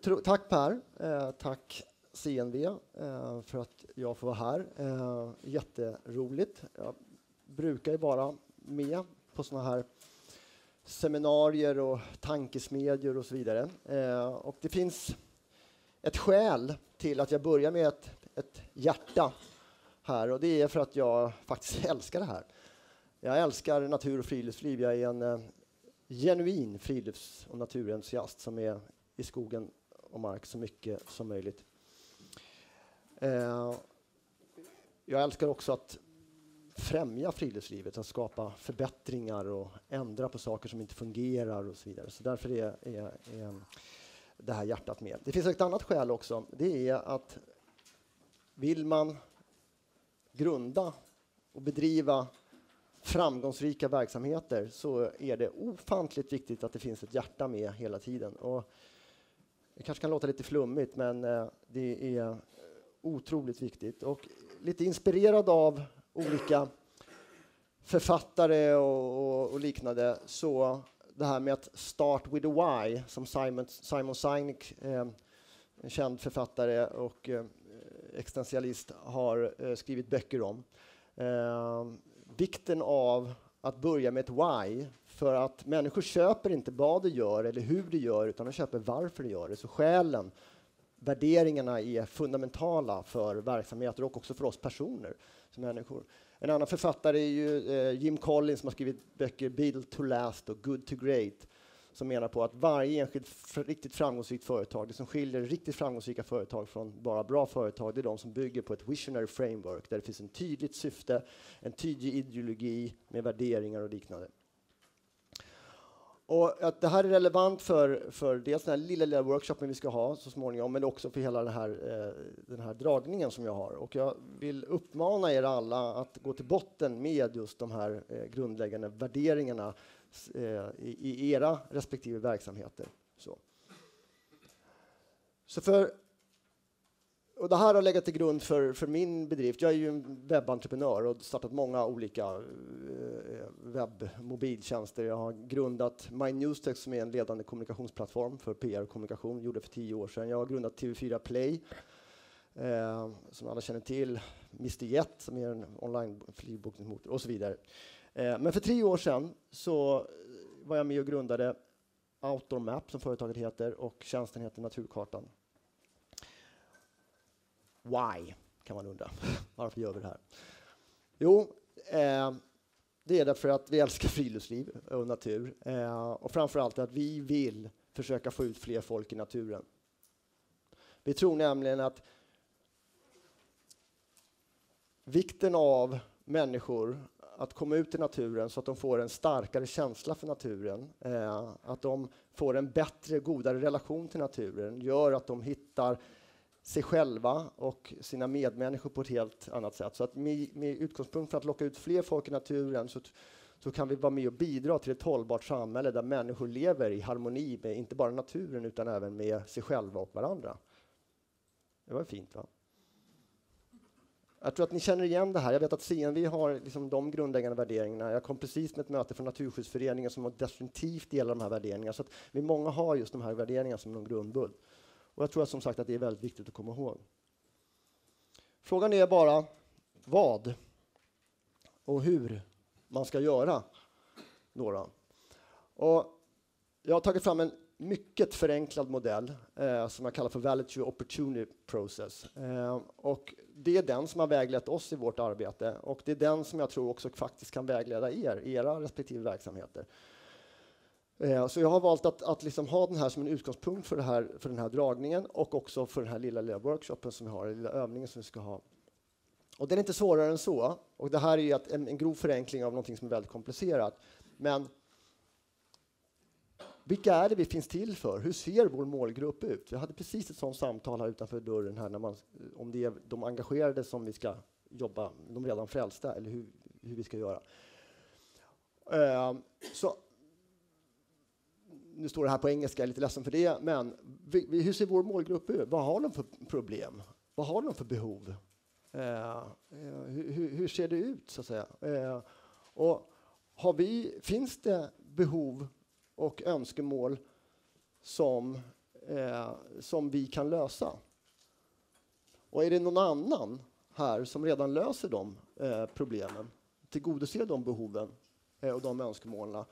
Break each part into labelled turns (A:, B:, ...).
A: otro, tack Per, eh, tack CNV eh, för att jag får vara här. Eh, jätteroligt. Jag brukar ju vara med på såna här seminarier och tankesmedjor och så vidare. Eh, och det finns ett skäl till att jag börjar med ett, ett hjärta här och det är för att jag faktiskt älskar det här. Jag älskar natur och friluftsliv. Jag är en eh, genuin frilufts och naturentusiast som är i skogen och mark så mycket som möjligt. Eh, jag älskar också att främja friluftslivet, att skapa förbättringar och ändra på saker som inte fungerar och så vidare. Så därför är, är, är det här hjärtat med. Det finns ett annat skäl också. Det är att vill man grunda och bedriva framgångsrika verksamheter så är det ofantligt viktigt att det finns ett hjärta med hela tiden. Och det kanske kan låta lite flummigt, men eh, det är otroligt viktigt. Och lite inspirerad av olika författare och, och, och liknande så det här med att start with a why som Simon, Simon Sinek, eh, en känd författare och eh, existentialist, har eh, skrivit böcker om. Eh, vikten av att börja med ett why. För att människor köper inte vad du gör eller hur du gör, utan de köper varför du gör det. Så skälen, värderingarna är fundamentala för verksamheter och också för oss personer som människor. En annan författare är ju eh, Jim Collins som har skrivit böcker Build to Last och Good to Great som menar på att varje enskilt riktigt framgångsrikt företag, det som skiljer riktigt framgångsrika företag från bara bra företag, det är de som bygger på ett visionary framework där det finns ett tydligt syfte, en tydlig ideologi med värderingar och liknande. Och att det här är relevant för, för dels den här lilla, lilla workshopen vi ska ha så småningom, men också för hela den här, eh, den här dragningen som jag har. Och jag vill uppmana er alla att gå till botten med just de här eh, grundläggande värderingarna eh, i, i, era respektive verksamheter. Så, så för och det här har legat till grund för, för min bedrift. Jag är ju en webbentreprenör och startat många olika eh, webbmobiltjänster. Jag har grundat MyNewsTech som är en ledande kommunikationsplattform för PR och kommunikation. gjorde för tio år sedan. Jag har grundat TV4 Play eh, som alla känner till. Mr Jet som är en online flygbokningsmotor och så vidare. Eh, men för tre år sedan så var jag med och grundade Outdoor Map som företaget heter och tjänsten heter Naturkartan. Why? Kan man undra. Varför gör vi det här? Jo, eh, det är därför att vi älskar friluftsliv och natur. Eh, och framför allt att vi vill försöka få ut fler folk i naturen. Vi tror nämligen att vikten av människor att komma ut i naturen så att de får en starkare känsla för naturen, eh, att de får en bättre, godare relation till naturen, gör att de hittar sig själva och sina medmänniskor på ett helt annat sätt. Så att med, med utgångspunkt för att locka ut fler folk i naturen så, så kan vi vara med och bidra till ett hållbart samhälle där människor lever i harmoni med inte bara naturen utan även med sig själva och varandra. Det var fint va? Jag tror att ni känner igen det här. Jag vet att CNV har liksom de grundläggande värderingarna. Jag kom precis med ett möte från Naturskyddsföreningen som definitivt delar de här värderingarna. Så att vi många har just de här värderingarna som en grundbult. Och jag tror som sagt att det är väldigt viktigt att komma ihåg. Frågan är bara vad och hur man ska göra. Några. Och jag har tagit fram en mycket förenklad modell eh, som jag kallar för Value Opportunity Process. Eh, och det är den som har väglett oss i vårt arbete och det är den som jag tror också faktiskt kan vägleda er, i era respektive verksamheter. Eh, så jag har valt att, att liksom ha den här som en utgångspunkt för, här, för den här dragningen och också för den här lilla, lilla workshopen som vi har, den lilla övningen som vi ska ha. Och den är inte svårare än så. Och det här är en, en grov förenkling av någonting som är väldigt komplicerat. Men vilka är det vi finns till för? Hur ser vår målgrupp ut? Jag hade precis ett sådant samtal här utanför dörren här när man, om det är de engagerade som vi ska jobba, de redan frälsta, eller hur, hur vi ska göra. Uh, så nu står det här på engelska, jag är lite ledsen för det, men vi, hur ser vår målgrupp ut? Vad har de för problem? Vad har de för behov? Eh, eh hur, hur, ser det ut, så att säga? Eh, och har vi, finns det behov och önskemål som eh, som vi kan lösa. Och är det någon annan här som redan löser de eh, problemen, tillgodoser de behoven eh, och de önskemålen?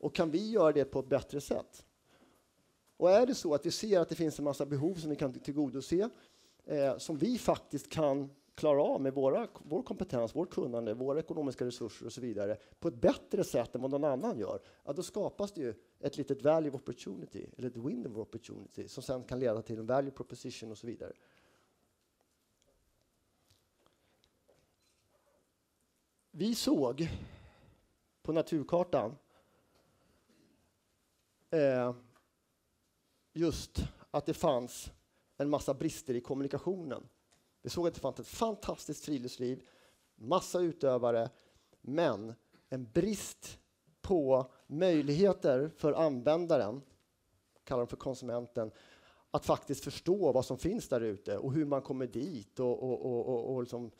A: Och kan vi göra det på ett bättre sätt? Och är det så att vi ser att det finns en massa behov som vi kan tillgodose, eh, som vi faktiskt kan klara av med våra, vår kompetens, vårt kunnande, våra ekonomiska resurser och så vidare på ett bättre sätt än vad någon annan gör, ja, då skapas det ju ett litet value of opportunity, eller ett window of opportunity, som sen kan leda till en value proposition och så vidare. Vi såg på naturkartan eh, just att det fanns en massa brister i kommunikationen. Vi såg att det fanns ett fantastiskt friluftsliv, massa utövare, men en brist på möjligheter för användaren, kallar dem för konsumenten, att faktiskt förstå vad som finns där ute och hur man kommer dit och, och, och, och, och liksom,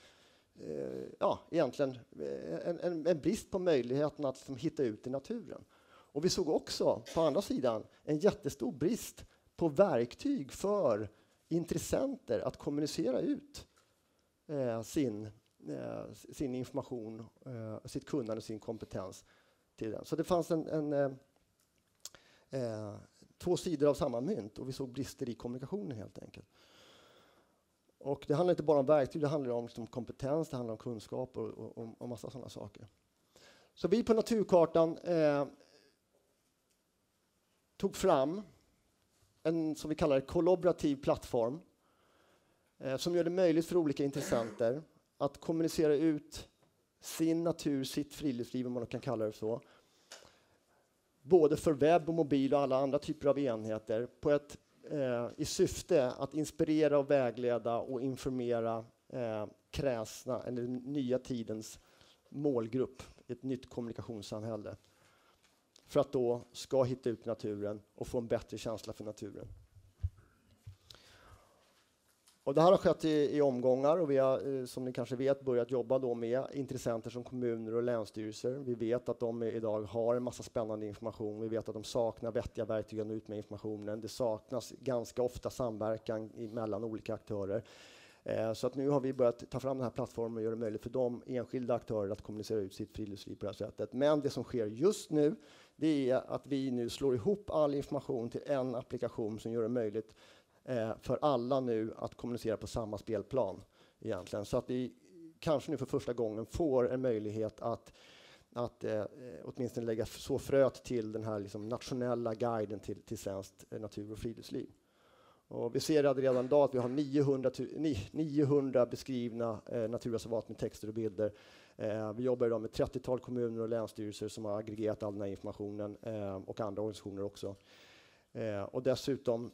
A: eh, ja, egentligen eh, en, en, en, brist på möjligheten att liksom, hitta ut i naturen. Och vi såg också på andra sidan en jättestor brist på verktyg för intressenter att kommunicera ut eh, sin, eh, sin information, eh, sitt kunnande, och sin kompetens till den. Så det fanns en, en eh, eh, två sidor av samma mynt och vi såg brister i kommunikationen helt enkelt. Och det handlar inte bara om verktyg, det handlar om liksom kompetens, det handlar om kunskap och, och, och massa sådana saker. Så vi på Naturkartan eh, tog fram en, som vi kallar det, kollaborativ plattform eh, som gör det möjligt för olika intressenter att kommunicera ut sin natur, sitt friluftsliv, om man kan kalla det så, både för webb och mobil och alla andra typer av enheter på ett, eh, i syfte att inspirera och vägleda och informera eh, kräsna, eller nya tidens målgrupp i ett nytt kommunikationssamhälle för att då ska hitta ut naturen och få en bättre känsla för naturen. Och det här har skett i, i, omgångar och vi har, eh, som ni kanske vet, börjat jobba då med intressenter som kommuner och länsstyrelser. Vi vet att de idag har en massa spännande information. Vi vet att de saknar vettiga verktyg att nå ut med informationen. Det saknas ganska ofta samverkan mellan olika aktörer. Eh, så att nu har vi börjat ta fram den här plattformen och göra det möjligt för de enskilda aktörer att kommunicera ut sitt friluftsliv på det här sättet. Men det som sker just nu, det är att vi nu slår ihop all information till en applikation som gör det möjligt eh, för alla nu att kommunicera på samma spelplan egentligen. Så att vi kanske nu för första gången får en möjlighet att att eh, åtminstone lägga så fröet till den här liksom, nationella guiden till, till svenskt eh, natur och friluftsliv. Och vi ser redan idag att vi har 900, 900 beskrivna eh, naturreservat med texter och bilder. Eh, vi jobbar idag med 30-tal kommuner och länsstyrelser som har aggregerat all den här informationen eh, och andra organisationer också. Eh, och dessutom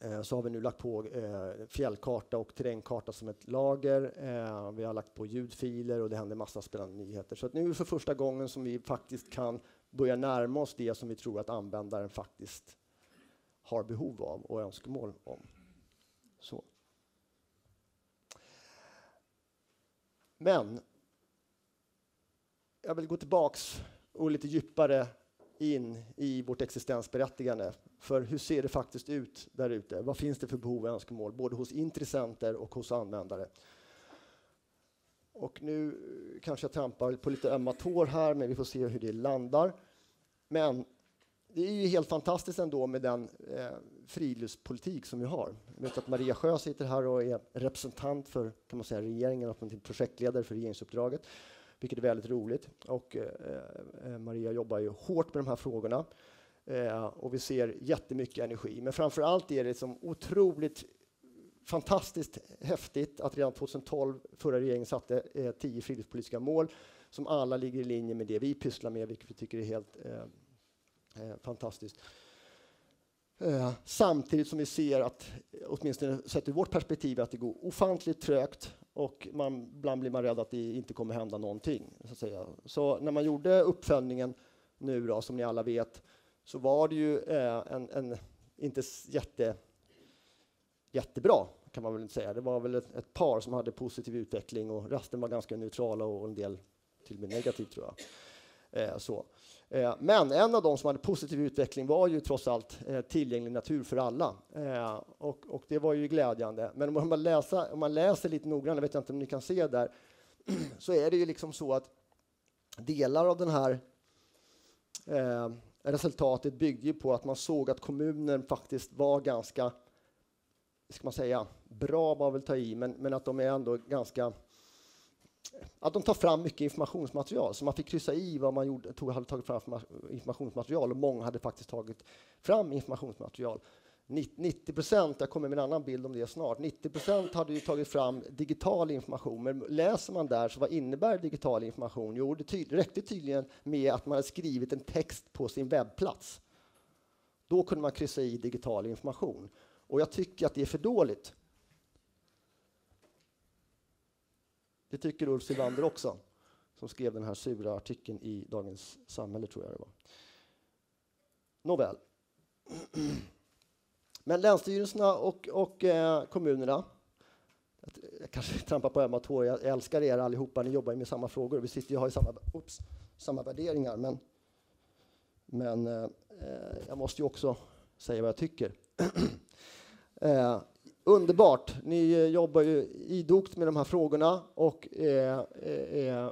A: eh, så har vi nu lagt på eh, fjällkarta och terrängkarta som ett lager. Eh, vi har lagt på ljudfiler och det händer massa spännande nyheter. Så att nu är det för första gången som vi faktiskt kan börja närma oss det som vi tror att användaren faktiskt har behov av och önskemål om. Så. Men jag vill gå tillbaks och lite djupare in i vårt existensberättigande. För hur ser det faktiskt ut där ute? Vad finns det för behov och önskemål, både hos intressenter och hos användare? Och nu kanske jag trampar på lite ömma tår här, men vi får se hur det landar. Men det är ju helt fantastiskt ändå med den eh, friluftspolitik som vi har. Jag vet att Maria Sjö sitter här och är representant för kan man säga, regeringen och projektledare för regeringsuppdraget, vilket är väldigt roligt. Och, eh, eh, Maria jobbar ju hårt med de här frågorna eh, och vi ser jättemycket energi. Men framför allt är det som otroligt fantastiskt häftigt att redan 2012 förra regeringen satte eh, tio friluftspolitiska mål som alla ligger i linje med det vi pysslar med, vilket vi tycker är helt eh, Eh, fantastiskt. Eh, samtidigt som vi ser att, eh, åtminstone sett ur vårt perspektiv, att det går ofantligt trögt och man, ibland blir man rädd att det inte kommer hända någonting. Så, att säga. så när man gjorde uppföljningen nu då, som ni alla vet, så var det ju eh, en, en, inte jätte, jättebra, kan man väl inte säga. Det var väl ett, ett, par som hade positiv utveckling och resten var ganska neutrala och en del till och med negativ, tror jag. Eh, så. Eh, men en av de som hade positiv utveckling var ju trots allt eh, tillgänglig natur för alla. Och, och, det var ju glädjande. Men om man, läser, om man läser lite noggrant, jag vet inte om ni kan se där, så är det ju liksom så att delar av den här eh, resultatet byggde ju på att man såg att kommunen faktiskt var ganska, ska man säga, bra var väl ta i, men, men att de är ändå ganska att de tar fram mycket informationsmaterial, så man fick kryssa i vad man gjorde, tog, hade tagit fram informationsmaterial och många hade faktiskt tagit fram informationsmaterial. 90 procent, jag kommer med en annan bild om det snart, 90 procent hade ju tagit fram digital information, men läser man där så vad innebär digital information? Jo, det tyd räckte tydligen med att man hade skrivit en text på sin webbplats. Då kunde man kryssa i digital information. Och jag tycker att det är för dåligt. Det tycker Ulf Sylvander också, som skrev den här sura artikeln i Dagens Samhälle, tror jag det var. Nåväl. Men länsstyrelserna och, och eh, kommunerna, jag kanske trampar på ömma tår, jag älskar er allihopa, ni jobbar med samma frågor, vi sitter ju har ju samma, ups, samma värderingar, men, men eh, eh, jag måste ju också säga vad jag tycker. eh, underbart, ni eh, jobbar ju idogt med de här frågorna och eh, eh, eh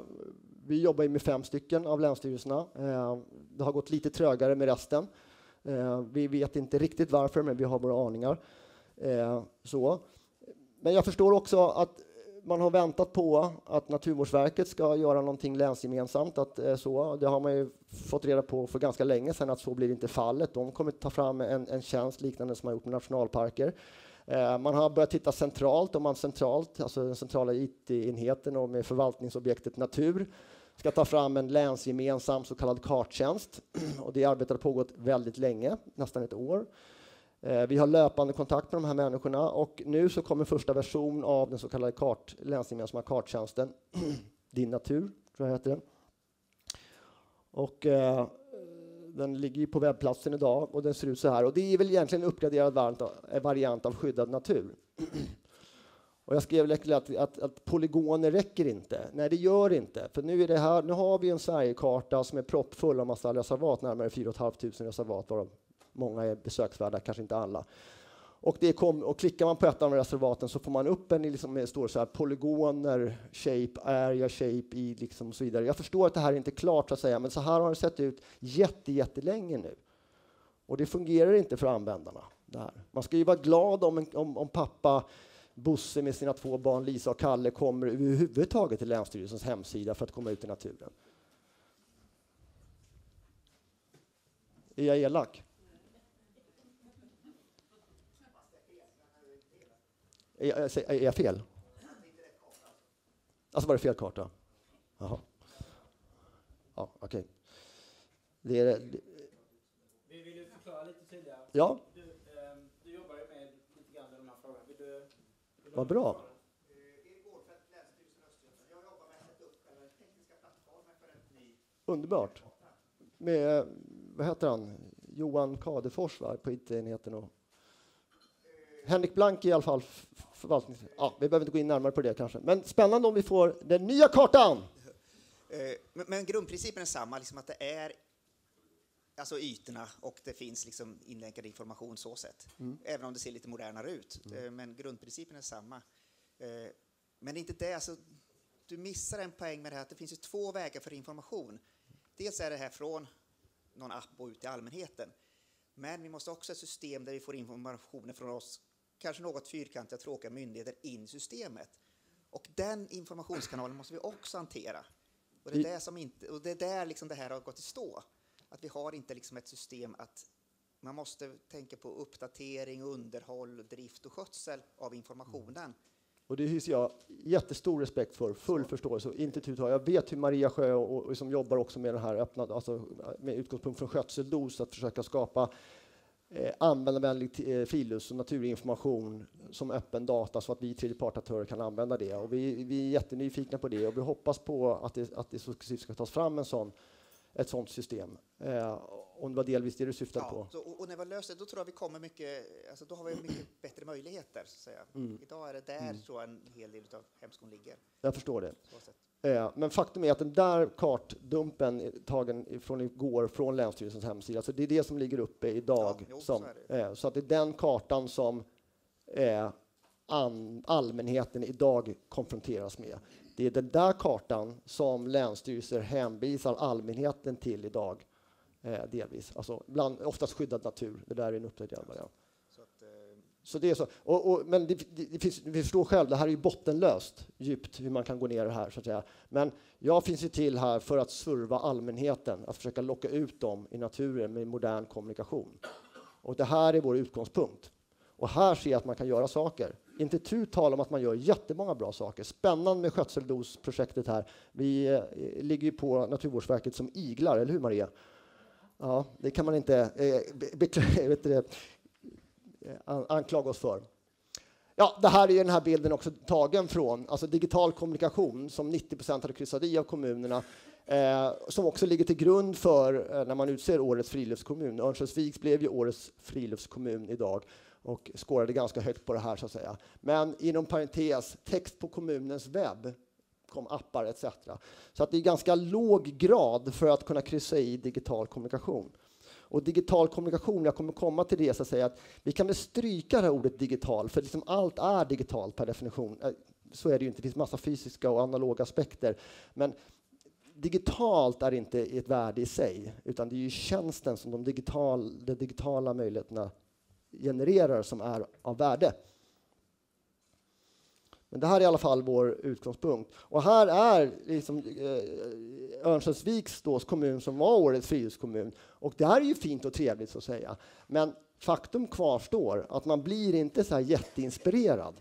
A: vi jobbar med fem stycken av länsstyrelserna. Eh, det har gått lite trögare med resten. Eh, vi vet inte riktigt varför, men vi har våra aningar. Eh, så. Men jag förstår också att man har väntat på att Naturvårdsverket ska göra någonting länsgemensamt. Att, eh, så. Det har man ju fått reda på för ganska länge sedan att så blir inte fallet. De kommer ta fram en, en tjänst liknande som man gjort med nationalparker. Eh, man har börjat titta centralt, om man centralt, alltså den centrala IT-enheten och med förvaltningsobjektet natur ska ta fram en länsgemensam så kallad karttjänst. Och det arbetet har pågått väldigt länge, nästan ett år. Eh, vi har löpande kontakt med de här människorna och nu så kommer första version av den så kallade kart, länsgemensamma karttjänsten. Din natur, tror jag heter den. Och eh, den ligger på webbplatsen idag och den ser ut så här. Och det är väl egentligen en uppgraderad variant av eh, skyddad natur. Och jag skrev att, att, att, polygoner räcker inte. Nej, det gör inte. För nu, är det här, nu har vi en Sverigekarta som är proppfull av massa reservat, närmare 4 500 reservat, varav många är besöksvärda, kanske inte alla. Och, det kom, och klickar man på ett av de reservaten så får man upp en liksom, det står så här, polygoner, shape, area, shape, i liksom och så vidare. Jag förstår att det här är inte klart, så att säga, men så här har det sett ut jätte, jättelänge nu. Och det fungerar inte för användarna. Man ska ju vara glad om, om, om pappa Bosse med sina två barn Lisa och Kalle kommer överhuvudtaget till Länsstyrelsens hemsida för att komma ut i naturen. Är jag elak? Är jag, är jag fel? Alltså var det fel karta? Jaha. Ja, okej. Okay. Det är... Det...
B: Vi vill förklara lite tydligare.
A: Ja. Vad bra. Underbart. Med, vad heter han, Johan Kadefors va? på IT-enheten och Henrik Blank i alla fall förvaltning. Ja, vi behöver inte gå in närmare på det kanske, men spännande om vi får den nya kartan.
C: Eh, men grundprincipen är samma, liksom att det är alltså ytorna och det finns liksom inlänkad information så sett. Mm. Även om det ser lite modernare ut. Mm. Eh, men grundprincipen är samma. Eh, men det är inte det, alltså, du missar en poäng med det här att det finns ju två vägar för information. Dels är det här från någon app och ut till allmänheten. Men vi måste också ha ett system där vi får informationen från oss, kanske något fyrkantiga, tråkiga myndigheter in i systemet. Och den informationskanalen måste vi också hantera. Och det är, där, som inte, och det, är där liksom det här har gått i stå att vi har inte liksom ett system att man måste tänka på uppdatering, underhåll, drift och skötsel av informationen.
A: Och det hyser jag jättestor respekt för, full Så. förståelse. Inte jag vet hur Maria Sjö och, och som jobbar också med den här öppna, alltså med utgångspunkt från skötseldos, att försöka skapa eh, användarvänlig eh, frilufts och naturinformation som öppen data så att vi tredjepartaktörer kan använda det. Och vi, vi är jättenyfikna på det och vi hoppas på att det, att det successivt ska tas fram en sån ett sådant system. Eh, om det var delvis det du syftade ja, på.
C: Så, och, när vi löst det, då tror jag vi kommer mycket, alltså då har vi mycket bättre möjligheter. Så att säga. Mm. Idag är det där mm. tror jag en hel del av hemskon ligger.
A: Jag förstår det. Eh, men faktum är att den där kartdumpen är tagen från igår från Länsstyrelsens hemsida, så det är det som ligger uppe idag.
C: Ja,
A: som,
C: så
A: eh, så att det är den kartan som eh, an, allmänheten idag konfronteras med. Det är den där kartan som länsstyrelser hänvisar allmänheten till idag, delvis. Alltså bland, oftast skyddad natur. Det där är en uppdaterad variant.
C: Så
A: det är så. Och, och, men det, det, det finns, vi förstår själv, det här är ju bottenlöst djupt hur man kan gå ner i det här. Så att säga. Men jag finns ju till här för att serva allmänheten, att försöka locka ut dem i naturen med modern kommunikation. Och det här är vår utgångspunkt. Och här ser jag att man kan göra saker. Inte tu tal om att man gör jättemånga bra saker. Spännande med skötseldosprojektet här. Vi eh, ligger ju på Naturvårdsverket som iglar, eller hur Maria? Ja, det kan man inte eh, Eh, anklaga oss för. Ja, det här är ju den här bilden också tagen från alltså digital kommunikation som 90 procent hade kryssat i av kommunerna eh, som också ligger till grund för eh, när man utser årets friluftskommun. Örnsköldsviks blev ju årets friluftskommun idag och skårade ganska högt på det här så att säga. Men inom parentes, text på kommunens webb kom appar etc. Så att det är ganska låg grad för att kunna kryssa i digital kommunikation. Och digital kommunikation, jag kommer komma till det, så att säga att vi kan väl stryka det här ordet digital, för liksom allt är digitalt per definition. Eh, så är det ju inte, det finns massa fysiska och analoga aspekter. Men digitalt är inte ett värde i sig, utan det är ju tjänsten som de, digital, de digitala möjligheterna genererar som är av värde. Men det här är i alla fall vår utgångspunkt. Och här är liksom, eh, Örnsköldsviks kommun som var årets friluftskommun. Och det här är ju fint och trevligt så att säga. Men faktum kvarstår att man blir inte så här jätteinspirerad.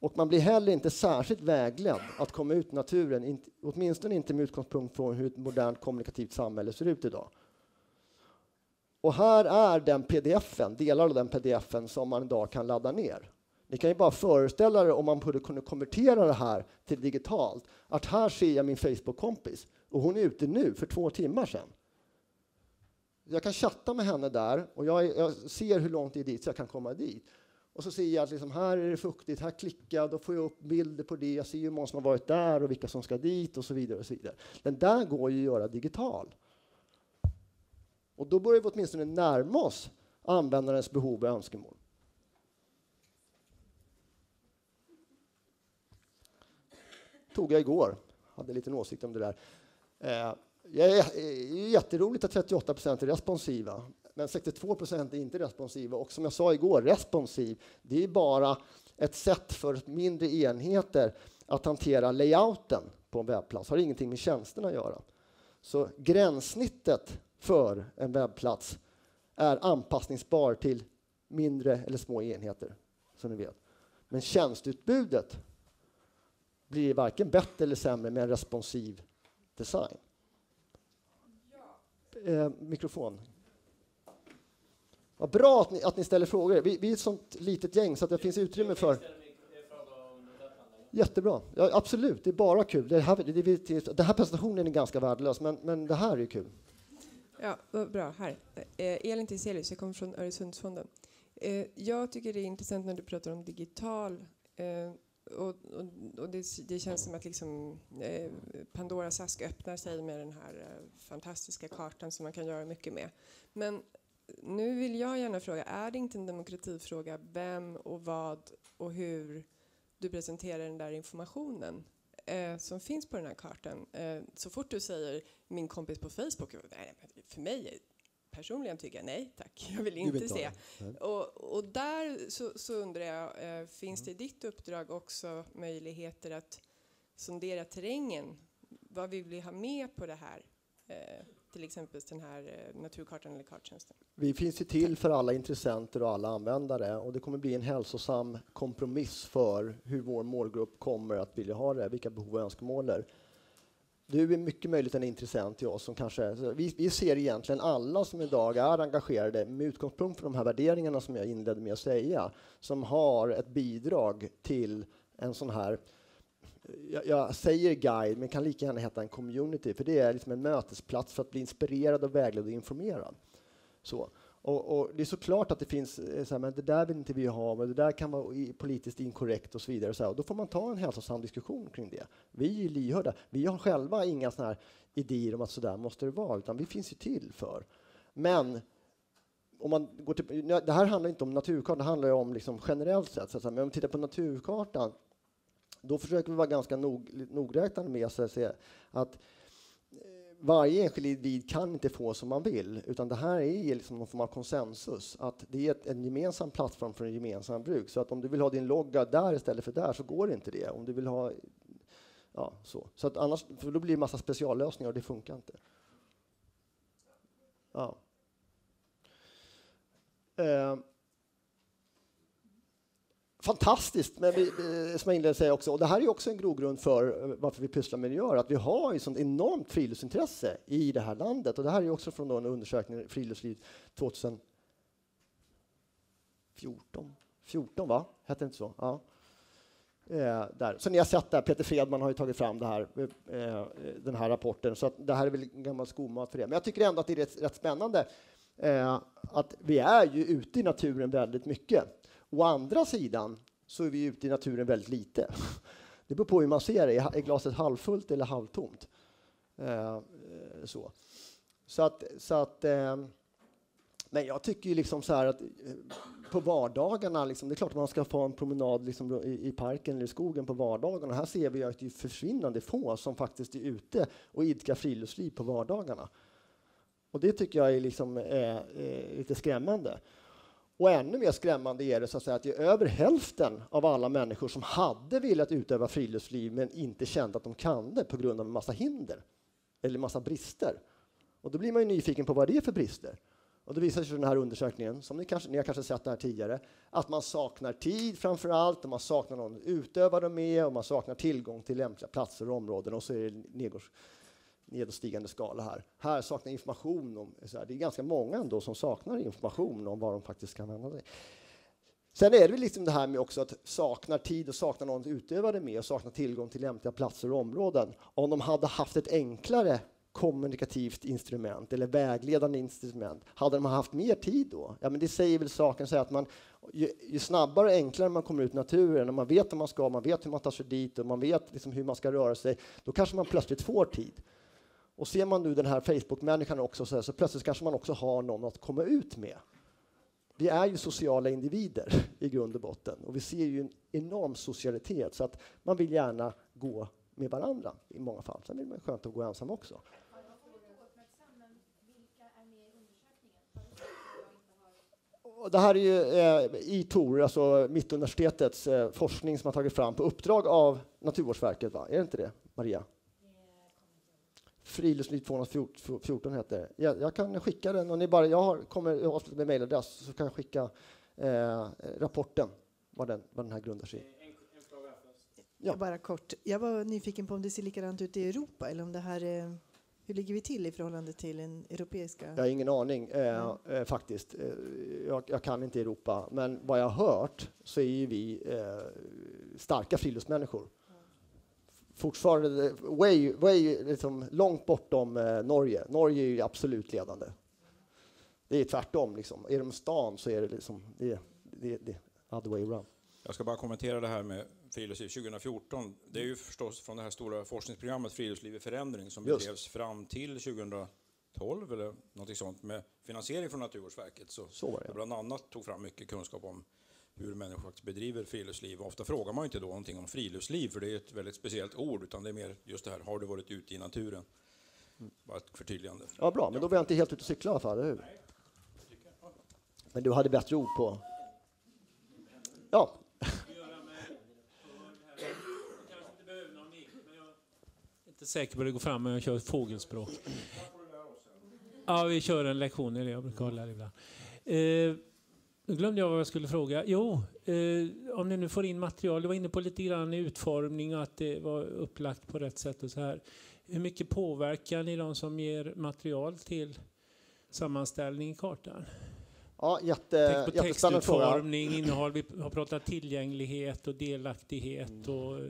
A: Och man blir heller inte särskilt vägledd att komma ut i naturen, inte, åtminstone inte med utgångspunkt från hur ett modernt kommunikativt samhälle ser ut idag. Och här är den pdf delar av den pdf som man idag kan ladda ner. Ni kan ju bara föreställa er om man kunde kunna konvertera det här till digitalt. Att här ser jag min Facebook-kompis och hon är ute nu för två timmar sedan. Jag kan chatta med henne där och jag, är- jag ser hur långt det är dit så jag kan komma dit. Och så ser jag att liksom, här är det fuktigt, här klickar jag, då får jag upp bilder på det. Jag ser hur många som har varit där och vilka som ska dit och så vidare. Och så vidare. Den där går ju att göra digital. Och då börjar vi åtminstone närma oss användarens behov och önskemål. Tog jag igår. Hade en liten åsikt om det där. Eh, jag är, det är jätteroligt att 38 procent är responsiva, men 62 procent är inte responsiva. Och som jag sa igår, responsiv, det är bara ett sätt för mindre enheter att hantera layouten på en webbplats. Det har ingenting med tjänsterna att göra. Så gränssnittet för en webbplats är anpassningsbar till mindre eller små enheter, som ni vet. Men tjänstutbudet blir varken bättre eller sämre med en responsiv design. Eh, mikrofon. Vad bra att ni, att ni ställer frågor. Vi, vi är ett sånt litet gäng så att det finns utrymme för... Jättebra. Ja, absolut, det är bara kul. Det här, det, det, den här presentationen är ganska värdelös, men, men det här är kul.
D: Ja, vad bra. Här. Eh, Elin Tiselius, jag kommer från Öresundsfonden. Eh, jag tycker det är intressant när du pratar om digital eh, och, och, och det, det känns som att liksom, eh, Pandoras ask öppnar sig med den här eh, fantastiska kartan som man kan göra mycket med. Men nu vill jag gärna fråga, är det inte en demokratifråga vem och vad och hur du presenterar den där informationen eh, som finns på den här kartan? Eh, så fort du säger min kompis på Facebook, för mig personligen tycker jag nej tack, jag vill inte
A: vill
D: se. Och, och där så, så undrar jag, eh, finns det i ditt uppdrag också möjligheter att sondera terrängen? Vad vill vi ha med på det här? Eh, till exempel den här eh, naturkartan eller karttjänsten.
A: Vi finns ju till för alla intressenter och alla användare och det kommer bli en hälsosam kompromiss för hur vår målgrupp kommer att vilja ha det, vilka behov och önskemål är. Du är mycket möjligt en intressent till oss som kanske, vi, vi ser egentligen alla som idag är engagerade med utgångspunkt från de här värderingarna som jag inledde med att säga, som har ett bidrag till en sån här jag, jag säger guide, men kan lika gärna heta en community, för det är liksom en mötesplats för att bli inspirerad och vägledd och informerad. Så. Och, och, det är såklart att det finns, eh, så här, men det där vill inte vi ha, men det där kan vara politiskt inkorrekt och så vidare. Så här, och då får man ta en hälsosam diskussion kring det. Vi är lyhörda. Vi har själva inga såna här idéer om att så där måste det vara, utan vi finns ju till för. Men om man går till, det här handlar inte om naturkartan, det handlar om liksom generellt sett. Så här, men om vi tittar på naturkartan, då försöker vi vara ganska nog, nogräknade med så att, säga, att varje enskild individ kan inte få som man vill, utan det här är liksom någon form av konsensus. Att det är ett, en gemensam plattform för en gemensam bruk. Så att om du vill ha din logga där istället för där så går inte det. Om du vill ha... Ja, så. så att annars, för då blir det en massa speciallösningar och det funkar inte. Ja. Eh fantastiskt, men vi, som jag inledde säga också, och det här är också en grogrund för eh, varför vi pysslar med miljöer. vi att vi har ett sånt enormt friluftsintresse i det här landet. Och det här är också från en undersökning, Friluftsliv 2014. 14, va? Hette det inte så? Ja. Eh, där. Så ni har sett det, Peter Fredman har ju tagit fram det här, eh, den här rapporten, så det här är väl gammal skolmat för det. Men jag tycker ändå att det är rätt, rätt spännande eh, att vi är ju ute i naturen väldigt mycket. Å andra sidan så är vi ute i naturen väldigt lite. Det beror på hur man ser det. Är glaset halvfullt eller halvtomt? Eh, så. Så att, så att eh, men jag tycker ju liksom så här att eh, på vardagarna, liksom, det är klart att man ska få en promenad liksom i, i, parken eller i skogen på vardagarna. Här ser vi att det är försvinnande få som faktiskt är ute och idkar friluftsliv på vardagarna. Och det tycker jag är liksom, eh, eh lite skrämmande. Och ännu mer skrämmande är det så att, säga, att det är över hälften av alla människor som hade velat utöva friluftsliv men inte kände att de kan det på grund av en massa hinder eller massa brister. Och då blir man ju nyfiken på vad det är för brister. Och det visar sig i den här undersökningen, som ni, kanske, ni har kanske sett det här tidigare, att man saknar tid framför allt, och man saknar någon att utöva det med, och man saknar tillgång till lämpliga platser och områden, och så är det nedgångs nedstigande skala här. Här saknar information om, så här, det är ganska många ändå som saknar information om vad de faktiskt kan använda sig. Sen är det liksom det här med också att sakna tid och sakna någon att utöva det med och sakna tillgång till lämpliga platser och områden. Om de hade haft ett enklare kommunikativt instrument eller vägledande instrument, hade de haft mer tid då? Ja, men det säger väl saken så att man, ju, ju, snabbare och enklare man kommer ut i naturen och man vet vad man ska, man vet hur man tar sig dit och man vet liksom hur man ska röra sig, då kanske man plötsligt får tid. Och ser man nu den här Facebook-människan också så, här, så plötsligt kanske man också har någon att komma ut med. Vi är ju sociala individer i grund och botten och vi ser ju en enorm socialitet så att man vill gärna gå med varandra i många fall. Sen vill man skönt att gå ensam också. det här är ju eh, ITOR, alltså Mittuniversitetets eh, forskning som har tagit fram på uppdrag av Naturvårdsverket, va? är det inte det, Maria? Friluftsliv 214 heter det. Jag, jag, kan skicka den, och ni bara, jag har, kommer avsluta med mejladress, så kan jag skicka eh, rapporten, vad den, vad den här grundar sig i.
E: Ja. Bara kort, jag var nyfiken på om det ser likadant ut i Europa, eller om det här är hur ligger vi till i förhållande till den europeiska?
A: Jag har ingen aning eh, eh, faktiskt. Eh, jag, jag, kan inte Europa, men vad jag har hört så är vi eh, starka friluftsmänniskor fortfarande way, way, liksom långt bortom eh, Norge. Norge är ju absolut ledande. Det är tvärtom. Liksom. Är de stan så är det liksom det, det, det other way around.
F: Jag ska bara kommentera det här med friluftsliv 2014. Det är ju förstås från det här stora forskningsprogrammet Friluftsliv i förändring som Just. bedrevs fram till 2012 eller något sånt med finansiering från Naturvårdsverket. Så, så var det. bland annat tog fram mycket kunskap om hur människor faktiskt bedriver friluftsliv. Ofta frågar man inte då någonting om friluftsliv, för det är ett väldigt speciellt ord, utan det är mer just det här, har du varit ute i naturen? Bara ett förtydligande.
A: Ja, bra, men då var jag inte helt ute och cykla i alla fall, eller hur? Men du hade bättre ord på... Ja.
G: inte säker på att det går fram, men jag kör fågelspråk. Ja, vi kör en lektion i det. Jag brukar hålla det ibland. Eh, nu glömde jag vad jag skulle fråga. Jo, eh, om ni nu får in material. Du var inne på lite grann utformning och att det var upplagt på rätt sätt och så här. Hur mycket påverkar ni de som ger material till sammanställning i kartan?
A: Ja, jätte,
G: Tänk på textutformning, innehåll. Vi har pratat tillgänglighet och delaktighet mm. och eh,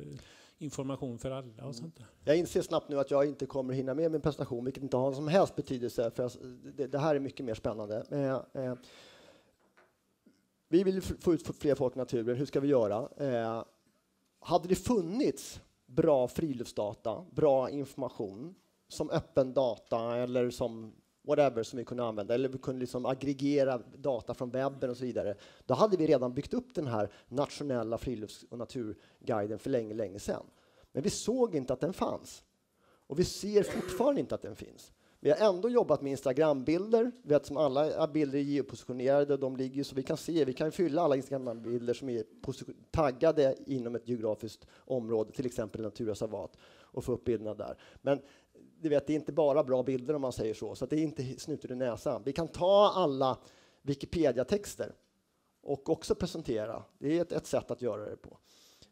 G: information för alla och sånt där.
A: Jag inser snabbt nu att jag inte kommer hinna med min presentation, vilket inte har någon som helst betydelse, för det, det här är mycket mer spännande. Vi vill få ut fler folk i naturen, hur ska vi göra? Eh, hade det funnits bra friluftsdata, bra information, som öppen data eller som whatever som vi kunde använda, eller vi kunde liksom aggregera data från webben och så vidare, då hade vi redan byggt upp den här nationella frilufts och naturguiden för länge, länge sedan. Men vi såg inte att den fanns. Och vi ser fortfarande inte att den finns. Vi har ändå jobbat med Instagrambilder. Vi vet som alla bilder är geopositionerade, de ligger så vi kan se, vi kan fylla alla Instagram-bilder som är taggade inom ett geografiskt område, till exempel naturreservat, och få upp bilderna där. Men du vet, det är inte bara bra bilder om man säger så, så det är inte snutet i näsan. Vi kan ta alla Wikipedia-texter och också presentera. Det är ett, ett sätt att göra det på.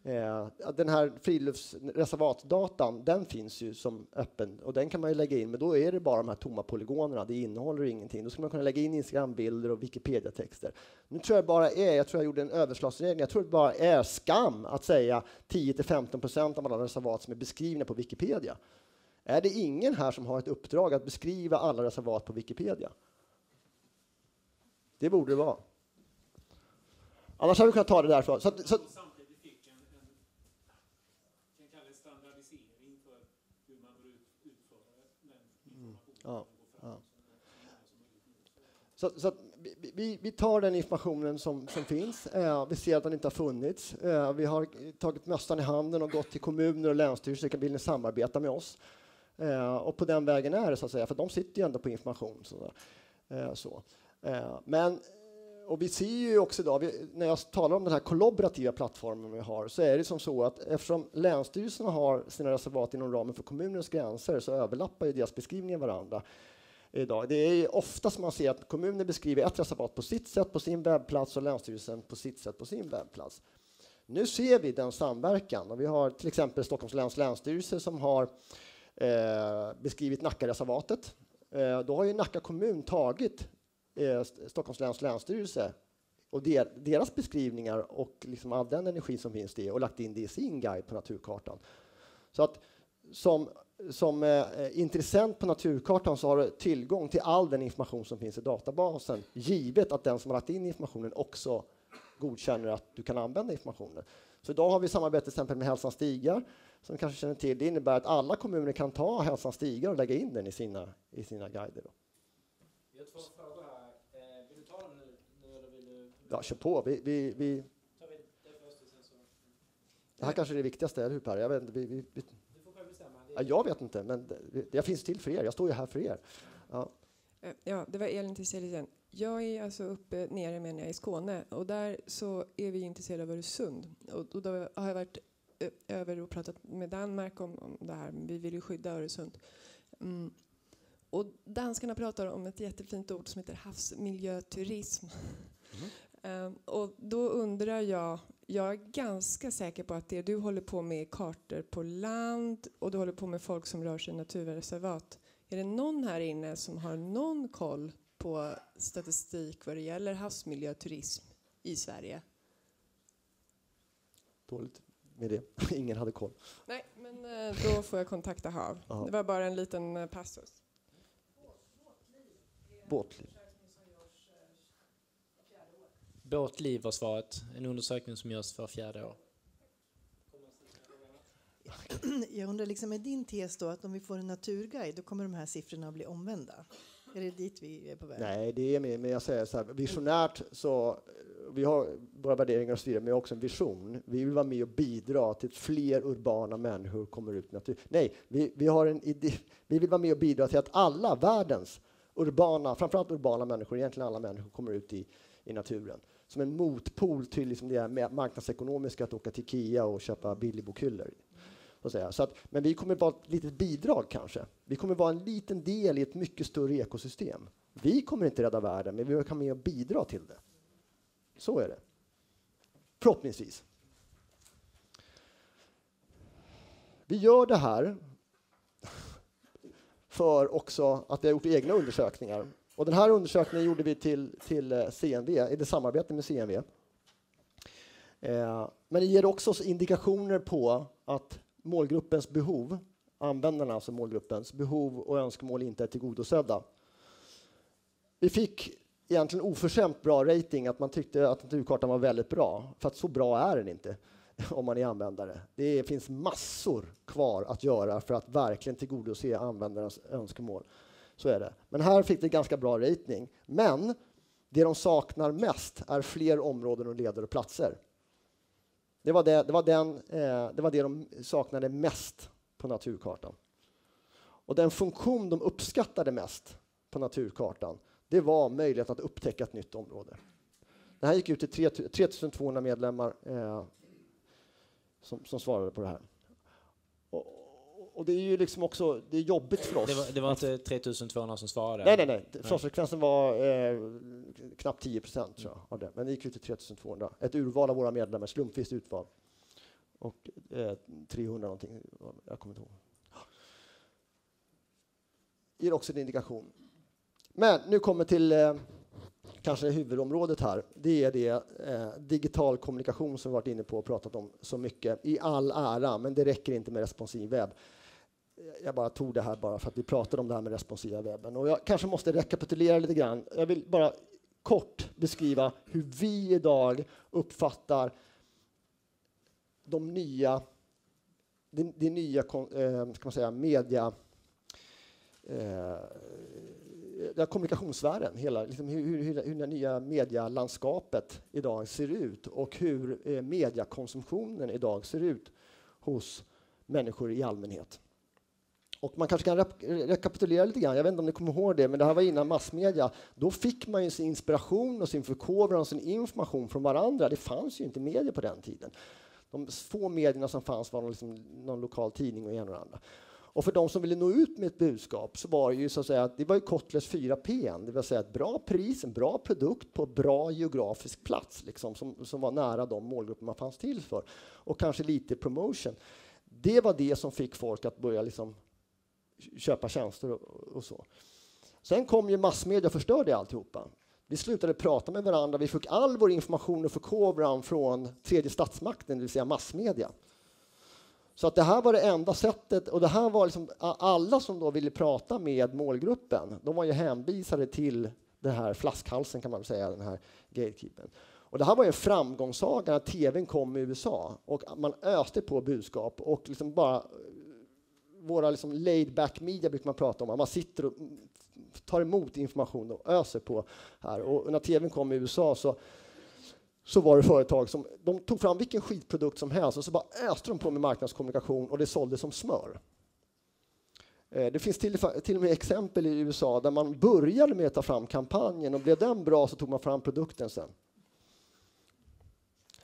A: Eh, den här friluftsreservatdatan, den finns ju som öppen och den kan man ju lägga in, men då är det bara de här tomma polygonerna. Det innehåller ingenting. Då ska man kunna lägga in Instagram-bilder och Wikipedia-texter. Nu tror jag bara är, jag tror jag gjorde en överslagsregel, jag tror det bara är skam att säga 10 15 procent av alla reservat som är beskrivna på Wikipedia. Är det ingen här som har ett uppdrag att beskriva alla reservat på Wikipedia? Det borde det vara. Annars hade vi kunnat ta det därifrån. Så, så, ja. Så, så vi, vi, tar den informationen som, som finns. Eh, vi ser att den inte har funnits. Eh, vi har tagit mössan i handen och gått till kommuner och länsstyrelser som vill samarbeta med oss. Eh, och på den vägen är det, så att säga, för de sitter ju ändå på information. Så, eh, så. Eh, men eh, och vi ser ju också idag, vi, när jag talar om den här kollaborativa plattformen vi har, så är det som så att eftersom länsstyrelserna har sina reservat inom ramen för kommunens gränser så överlappar ju deras beskrivningar varandra idag. Det är ofta som man ser att kommunen beskriver ett reservat på sitt sätt på sin webbplats och länsstyrelsen på sitt sätt på sin webbplats. Nu ser vi den samverkan och vi har till exempel Stockholms läns länsstyrelse som har eh, beskrivit Nackareservatet. Eh, då har ju Nacka kommun tagit eh, Stockholms läns länsstyrelse och der, deras beskrivningar och liksom all den energi som finns det och lagt in det i sin guide på naturkartan. Så att som, som eh, intressent på naturkartan så har du tillgång till all den information som finns i databasen, givet att den som har lagt in informationen också godkänner att du kan använda informationen. Så idag har vi samarbete till exempel med Hälsans stigar som kanske känner till. Det innebär att alla kommuner kan ta Hälsans stigar och lägga in den i sina, i sina guider. Då.
B: Vi har två frågor här. Eh, vill du ta dem nu, nu eller vill du?
A: Ja, kör på. Vi, vi, vi... Det här kanske är det viktigaste, eller hur Per? Jag vet inte, vi, vi, vi...
B: Du får själv bestämma.
A: Ja, jag vet inte, men jag finns till för er. Jag står ju här för er. Ja.
D: Eh, ja, det var Elin Tisell igen. Jag är alltså uppe nere menar jag, i Skåne och där så är vi intresserade av Öresund. Och, och då har jag varit över och pratat med Danmark om, om det här. Vi vill ju skydda Öresund. Mm. Och danskarna pratar om ett jättefint ord som heter havsmiljöturism. Mm. um, och då undrar jag, jag är ganska säker på att det du håller på med är kartor på land och du håller på med folk som rör sig i naturreservat. Är det någon här inne som har någon koll på statistik vad det gäller havsmiljöturism i Sverige?
A: Dåligt med det. Ingen hade koll.
D: Nej, men eh, då får jag kontakta HaV. Ja. Det var bara en liten eh, passus.
A: Båtliv.
B: Båtliv var svaret. En undersökning som görs för fjärde år.
E: Jag undrar, liksom, är din tes då att om vi får en naturguide då kommer de här siffrorna att bli omvända? Är det dit vi är på väg?
A: Nej, det är mer, men jag säger så här, visionärt så vi har våra värderingar och så vidare, men också en vision. Vi vill vara med och bidra till att fler urbana människor kommer ut i naturen. Nej, vi, vi, har en idé, vi vill vara med och bidra till att alla världens urbana, framförallt urbana människor, egentligen alla människor, kommer ut i, i naturen. Som en motpol till liksom det marknadsekonomiska att åka till Ikea och köpa billigbokhyllor. Så, så att, men vi kommer vara ett litet bidrag kanske. Vi kommer vara en liten del i ett mycket större ekosystem. Vi kommer inte rädda världen, men vi kan med och bidra till det. Så är det. Förhoppningsvis. Vi gör det här för också att vi har gjort egna undersökningar. Och den här undersökningen gjorde vi till, till eh, CNV, i det samarbete med CNV. Eh, men det ger också indikationer på att målgruppens behov, användarna, alltså målgruppens behov och önskemål inte är tillgodosedda. Vi fick egentligen oförskämt bra rating, att man tyckte att naturkartan var väldigt bra, för att så bra är den inte om man är användare. Det finns massor kvar att göra för att verkligen tillgodose användarnas önskemål. Så är det. Men här fick det ganska bra rating. Men det de saknar mest är fler områden och leder och platser. Det var det, det, var den, eh, det var det de saknade mest på naturkartan. Och den funktion de uppskattade mest på naturkartan, det var möjligheten att upptäcka ett nytt område. Det här gick ut till 3200 medlemmar eh, som, som svarade på det här. Och, och det är ju liksom också det är jobbigt för oss.
H: Det var, det var inte 3200 som svarade?
A: Nej, nej, nej. Svarsfrekvensen var eh, knappt 10 procent jag, av det. Men det gick ut till 3200. Ett urval av våra medlemmar, slumpvis utval. Och eh, 300 någonting, jag kommer inte ihåg. Ger också en indikation. Men nu kommer till eh, kanske huvudområdet här, det är det eh, digital kommunikation som vi varit inne på och pratat om så mycket i all ära, men det räcker inte med responsiv webb. Jag bara tog det här bara för att vi pratade om det här med responsiva webben och jag kanske måste rekapitulera lite grann. Jag vill bara kort beskriva hur vi idag uppfattar de nya, det, det nya eh, ska man säga, media eh, kommunikationssfären, hela, liksom hur, hur, hur det nya medialandskapet idag ser ut och hur eh, mediakonsumtionen idag ser ut hos människor i allmänhet. Och man kanske kan rep rekapitulera lite grann, jag vet inte om ni kommer ihåg det, men det här var innan massmedia. Då fick man ju sin inspiration och sin förkovran och sin information från varandra. Det fanns ju inte medier på den tiden. De få medierna som fanns var liksom någon lokal tidning och en och andra. Och för de som ville nå ut med ett budskap så var det ju så att säga det var ju Kotlers 4P, det vill säga ett bra pris, en bra produkt på bra geografisk plats liksom, som, som var nära de målgrupper man fanns till för. Och kanske lite promotion. Det var det som fick folk att börja liksom köpa tjänster och, och så. Sen kom ju massmedia och förstörde alltihopa. Vi slutade prata med varandra, vi fick all vår information och förkovran från tredje statsmakten, det vill säga massmedia. Så att det här var det enda sättet, och det här var liksom alla som då ville prata med målgruppen, de var ju hänvisade till den här flaskhalsen kan man säga, den här gatekeepern. Och det här var en framgångssaga när tvn kom i USA och man öste på budskap och liksom bara våra liksom laid back media brukar man prata om, man sitter och tar emot information och öser på här. Och när tvn kom i USA så så var det företag som de tog fram vilken skitprodukt som helst och så bara öste de på med marknadskommunikation och det sålde som smör. Eh, det finns till, till och med exempel i USA där man började med att ta fram kampanjen och blev den bra så tog man fram produkten sen.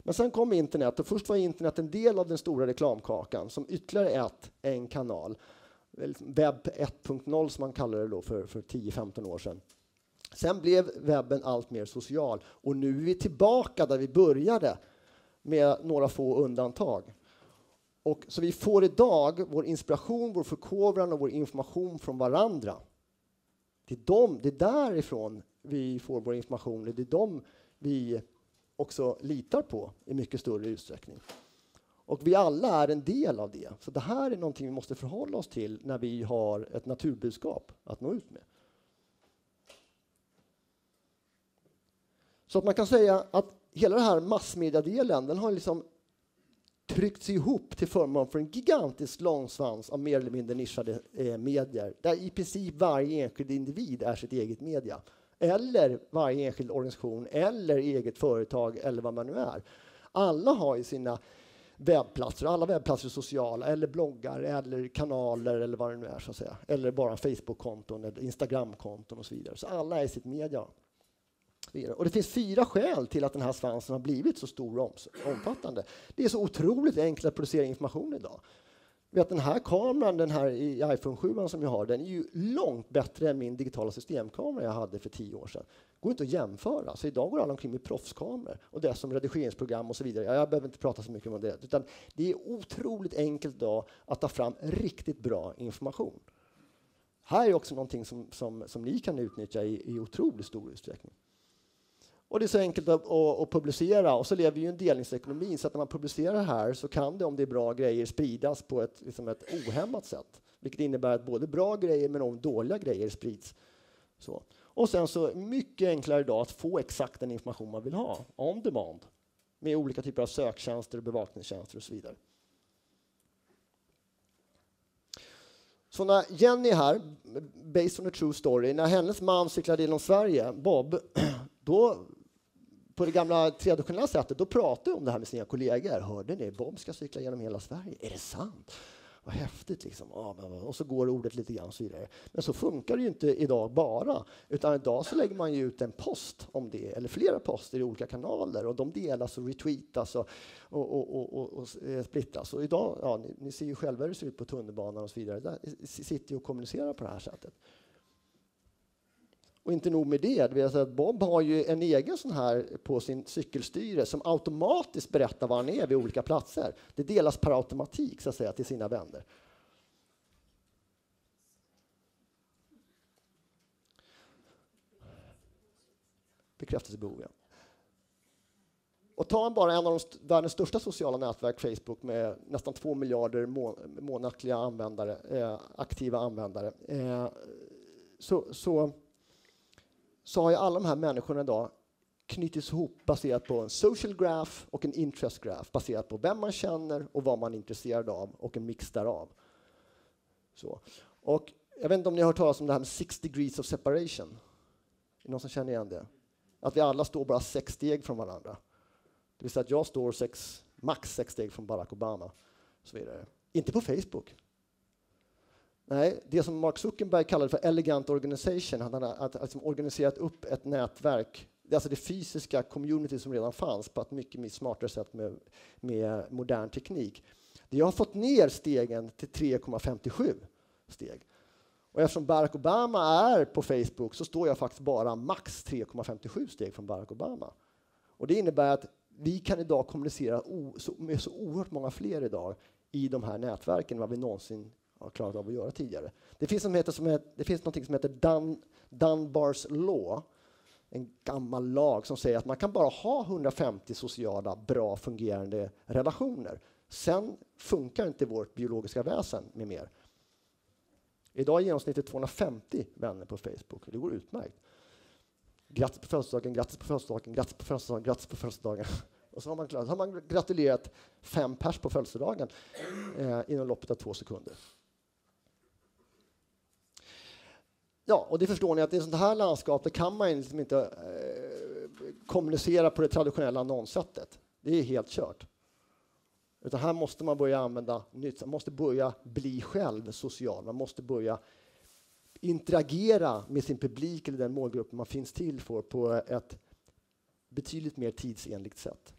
A: Men sen kom internet och först var internet en del av den stora reklamkakan som ytterligare ett, en kanal. Eh, liksom webb 1.0 som man kallade det då för, för 10-15 år sedan. Sen blev webben allt mer social och nu är vi tillbaka där vi började med några få undantag. Och så vi får idag vår inspiration, vår förkovran och vår information från varandra. Det är, dem, det är därifrån vi får vår information, det är dem vi också litar på i mycket större utsträckning. Och vi alla är en del av det. Så det här är någonting vi måste förhålla oss till när vi har ett naturbudskap att nå ut med. Så att man kan säga att hela den här massmediadelen den har liksom tryckts ihop till förmån för en gigantisk lång svans av mer eller mindre nischade eh, medier där i princip varje enskild individ är sitt eget media. Eller varje enskild organisation eller eget företag eller vad man nu är. Alla har ju sina webbplatser, alla webbplatser är sociala, eller bloggar, eller kanaler eller vad det nu är. så att säga. Eller bara Facebook-konton, eller Instagram-konton och så vidare. Så alla är sitt media. Och det finns fyra skäl till att den här svansen har blivit så stor och omfattande. Det är så otroligt enkelt att producera information idag. Vet, den här kameran, den här i iPhone 7 som jag har, den är ju långt bättre än min digitala systemkamera jag hade för tio år sedan. går inte att jämföra. Så idag går alla omkring med proffskameror och det som redigeringsprogram och så vidare. Jag behöver inte prata så mycket om det, utan det är otroligt enkelt idag att ta fram riktigt bra information. Här är också någonting som, som, som ni kan utnyttja i, i otroligt stor utsträckning. Och det är så enkelt att, att, att publicera och så lever vi i en delningsekonomi så att när man publicerar här så kan det om det är bra grejer spridas på ett, liksom ett ohämmat sätt. Vilket innebär att både bra grejer men om dåliga grejer sprids. Så. Och sen så mycket enklare idag att få exakt den information man vill ha, on demand, med olika typer av söktjänster och bevakningstjänster och så vidare. Så när Jenny här, based on a true story, när hennes man cyklade genom Sverige, Bob, då på det gamla traditionella sättet, då pratade jag om det här med sina kollegor. Hörde ni, Bob ska cykla genom hela Sverige. Är det sant? Vad häftigt liksom. Och så går ordet lite grann och så vidare. Men så funkar det ju inte idag bara, utan idag så lägger man ju ut en post om det, eller flera poster i olika kanaler och de delas och retweetas och, och, och, och, och eh, splittras. Och idag, ja, ni, ni, ser ju själva hur det ser ut på tunnelbanan och så vidare. Där sitter ju och kommunicerar på det här sättet. Och inte nog med det, det vill säga att Bob har ju en egen sån här på sin cykelstyre som automatiskt berättar var han är vid olika platser. Det delas per automatik så att säga till sina vänner. Bekräftelsebehov, ja. Och tar man bara en av de världens största sociala nätverk, Facebook, med nästan två miljarder må månatliga användare, eh, aktiva användare, eh, så, så så har ju alla de här människorna idag knutits ihop baserat på en social graph och en interest graph baserat på vem man känner och vad man är intresserad av och en mix därav. Så. Och jag vet inte om ni har hört talas om det här med six degrees of separation? Är det någon som känner igen det? Att vi alla står bara sex steg från varandra. Det vill säga att jag står sex, max sex steg från Barack Obama. Och så vidare. Inte på Facebook. Nej, det som Mark Zuckerberg kallade för elegant organization, han hade att, att, liksom organiserat upp ett nätverk, alltså det fysiska community som redan fanns på ett mycket, mycket smartare sätt med, med modern teknik. Det har fått ner stegen till 3,57 steg. Och eftersom Barack Obama är på Facebook så står jag faktiskt bara max 3,57 steg från Barack Obama. Och det innebär att vi kan idag kommunicera med så oerhört många fler idag i de här nätverken än vad vi någonsin har klarat av att göra tidigare. Det finns, som heter, som heter, det finns något som heter Dun, Dunbars law, en gammal lag som säger att man kan bara ha 150 sociala, bra fungerande relationer. Sen funkar inte vårt biologiska väsen med mer. Idag är genomsnittet 250 vänner på Facebook. Det går utmärkt. Grattis på födelsedagen, grattis på födelsedagen, grattis på födelsedagen, grattis på födelsedagen. Och så har man, så har man gratulerat fem pers på födelsedagen eh, inom loppet av två sekunder. Ja, och det förstår ni att i sånt här landskap kan man liksom inte eh, kommunicera på det traditionella annonssättet. Det är helt kört. Utan här måste man börja använda nytt, man måste börja bli själv social, man måste börja interagera med sin publik eller den målgrupp man finns till för på ett betydligt mer tidsenligt sätt.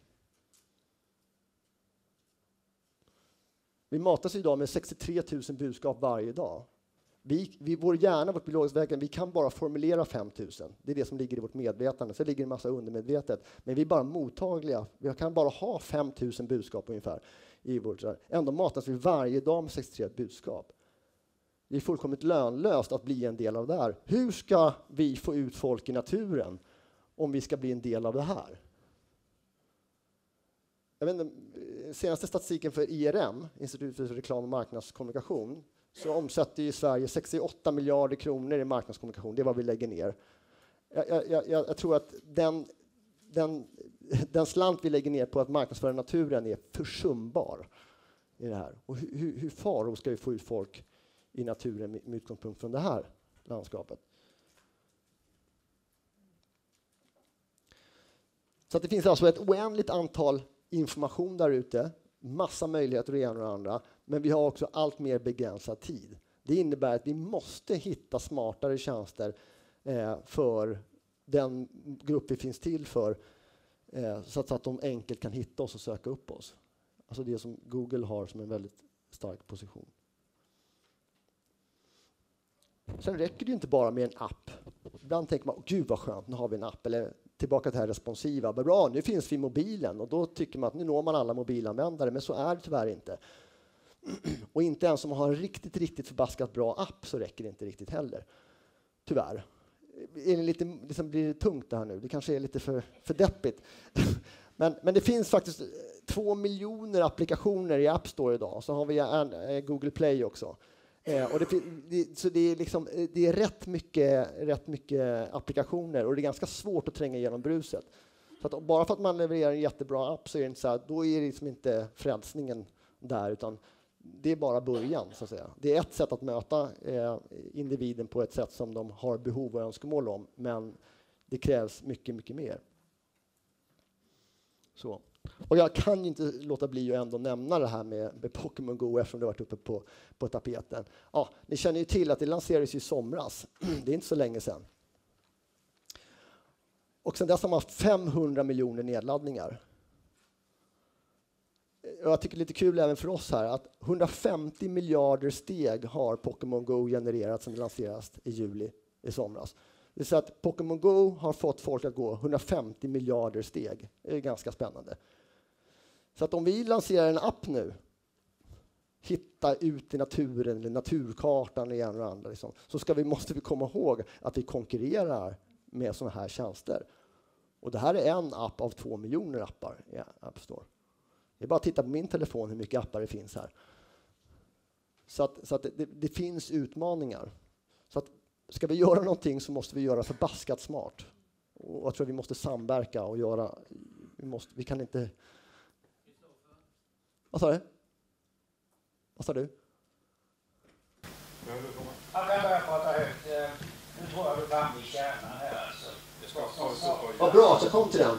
A: Vi matas idag med 63 000 budskap varje dag. Vi, vi, vår hjärna, vårt biologiska vägen, vi kan bara formulera 5000. Det är det som ligger i vårt medvetande. Sen ligger det en massa undermedvetet. Men vi är bara mottagliga. Vi kan bara ha 5000 budskap ungefär. I vårt, ändå matas vi varje dag med 63 budskap. Det är fullkomligt lönlöst att bli en del av det här. Hur ska vi få ut folk i naturen om vi ska bli en del av det här? Jag vet inte, senaste statistiken för IRM, Institutet för reklam och marknadskommunikation, så omsätter ju Sverige 68 miljarder kronor i marknadskommunikation. Det är vad vi lägger ner. Jag, jag, jag, jag tror att den, den, den, slant vi lägger ner på att marknadsföra naturen är försumbar. I det här. Och hur, hur faro ska vi få ut folk i naturen med, med utgångspunkt från det här landskapet? Så det finns alltså ett oändligt antal information där ute, massa möjligheter det ena och det andra. Men vi har också allt mer begränsad tid. Det innebär att vi måste hitta smartare tjänster eh, för den grupp vi finns till för eh, så, att, så, att, de enkelt kan hitta oss och söka upp oss. Alltså det som Google har som en väldigt stark position. Sen räcker det inte bara med en app. Ibland tänker man, gud vad skönt, nu har vi en app. Eller tillbaka till det här responsiva. Bra, nu finns vi i mobilen och då tycker man att nu når man alla mobilanvändare, men så är det tyvärr inte. Och inte ens om man har en riktigt, riktigt förbaskat bra app så räcker det inte riktigt heller. Tyvärr. är det lite, liksom blir det tungt det här nu. Det kanske är lite för, för deppigt. Men, men det finns faktiskt eh, två miljoner applikationer i App Store idag. Så har vi eh, Google Play också. Eh, och det, det, så det är, liksom, eh, det är rätt, mycket, rätt mycket applikationer och det är ganska svårt att tränga igenom bruset. Så att bara för att man levererar en jättebra app så är det inte så här, då är det liksom inte frälsningen där, utan det är bara början. Så att säga. Det är ett sätt att möta eh, individen på ett sätt som de har behov och önskemål om, men det krävs mycket, mycket mer. Så. Och jag kan inte låta bli att ändå nämna det här med, med Pokémon Go eftersom det varit uppe på, på tapeten. Ja, ni känner ju till att det lanserades i somras. Det är inte så länge sedan. Och sen dess har man haft 500 miljoner nedladdningar. Jag tycker det är lite kul även för oss här att 150 miljarder steg har Pokémon Go genererat sedan det lanserades i juli i somras. Det vill säga att Pokémon Go har fått folk att gå 150 miljarder steg. Det är ganska spännande. Så att om vi lanserar en app nu, hitta ut i naturen eller naturkartan igen och andra, liksom, så ska vi, måste vi komma ihåg att vi konkurrerar med sådana här tjänster. Och det här är en app av två miljoner appar i App Store. Det är bara att titta på min telefon hur mycket appar det finns här. Så att, så att det, det, finns utmaningar. Så att ska vi göra någonting så måste vi göra förbaskat smart. Och jag tror vi måste samverka och göra... Vi, måste, vi kan inte... Vad sa du? Vad sa du?
I: Jag kan börja prata högt. Eh, nu tror jag du är framme i kärnan här. Alltså.
A: Vad bra att kom till den.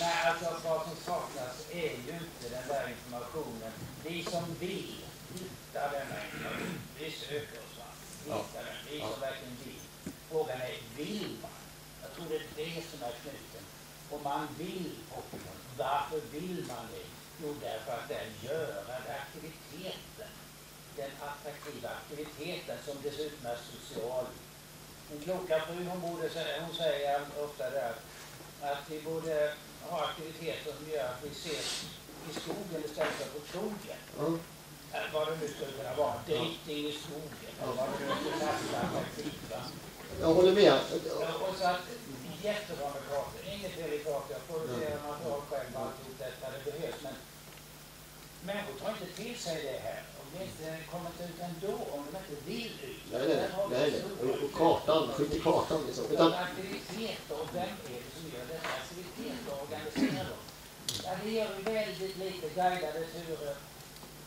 I: Nej, alltså vad som saknas är ju inte den där informationen. Vi som vill hitta denna information, vi söker oss fram, hittar den, vi som verkligen vill. Frågan är, vill man? Jag tror det är det som är knuten. Om man vill Pokémon, varför vill man det? Jo, därför att den görande aktiviteten, den attraktiva aktiviteten som dessutom är social min kloka fru hon, borde, hon säger ofta där att vi borde ha aktiviteter som gör att vi ses i skogen istället för på krogen. Mm. Vad det nu skulle kunna vara. Dating i skogen. Ja. Vad det nu skulle vara.
A: Jag håller med.
I: Och så att, jättebra med kartor. Inget fel i kartor. Jag producerar material själv och allt detta. Det behövs. Men människor tar inte till sig det här inte kommer inte ut ändå om de inte vill ut.
A: Nej, nej, nej. nej. Och kartan, skit i kartan liksom.
I: Utan... Aktiviteter, och vem är det som gör dessa aktiviteter och organiserar dem? Ja, det gör vi väldigt lite guidade turer.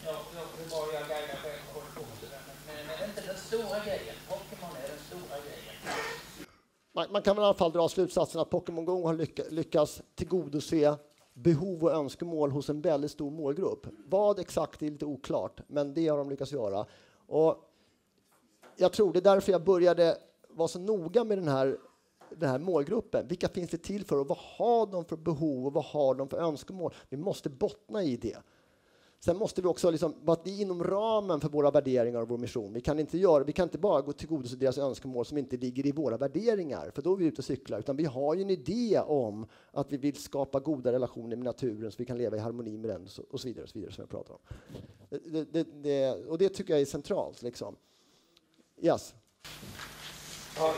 I: Ja, jag var jag göra guidade själv och håller på med sådär. Men, men det är inte den stora grejen. Pokémon är den stora grejen.
A: Man, man kan väl i alla fall dra slutsatsen att Pokémon Go har lyckats tillgodose behov och önskemål hos en väldigt stor målgrupp. Vad exakt är lite oklart, men det har de lyckats göra. Och jag tror det är därför jag började vara så noga med den här, den här målgruppen. Vilka finns det till för och vad har de för behov och vad har de för önskemål? Vi måste bottna i det. Sen måste vi också liksom, vara inom ramen för våra värderingar och vår mission. Vi kan inte, göra, vi kan inte bara gå tillgodose deras önskemål som inte ligger i våra värderingar, för då är vi ute och cyklar. Utan vi har ju en idé om att vi vill skapa goda relationer med naturen så vi kan leva i harmoni med den och så vidare, och så vidare som jag pratar om. Det, det, det, och det tycker jag är centralt. Liksom. Yes. Ja,